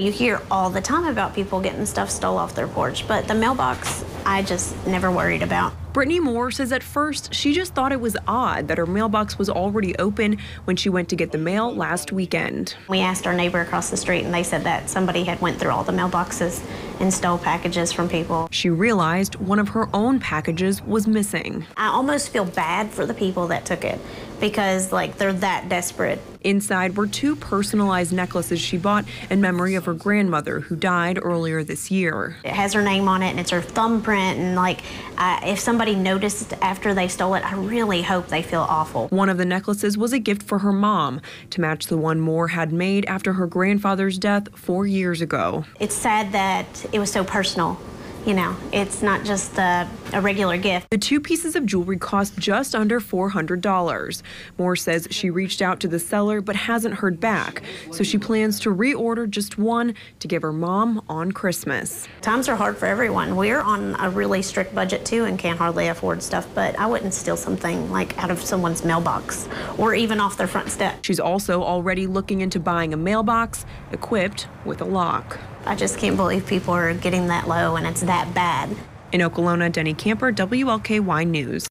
You hear all the time about people getting stuff stole off their porch, but the mailbox, I just never worried about. Brittany Moore says at first she just thought it was odd that her mailbox was already open when she went to get the mail last weekend. We asked our neighbor across the street and they said that somebody had went through all the mailboxes and stole packages from people. She realized one of her own packages was missing. I almost feel bad for the people that took it because like they're that desperate. Inside were two personalized necklaces she bought in memory of her grandmother who died earlier this year. It has her name on it and it's her thumbprint and like uh, if somebody noticed after they stole it, I really hope they feel awful. One of the necklaces was a gift for her mom to match the one Moore had made after her grandfather's death four years ago. It's sad that it was so personal you know, it's not just a, a, regular gift. The two pieces of jewelry cost just under $400. Moore says she reached out to the seller but hasn't heard back, so she plans to reorder just one to give her mom on Christmas. Times are hard for everyone. We're on a really strict budget too and can't hardly afford stuff, but I wouldn't steal something like out of someone's mailbox or even off their front step. She's also already looking into buying a mailbox equipped with a lock. I just can't believe people are getting that low and it's that bad. In Okolona, Denny Camper, WLKY News.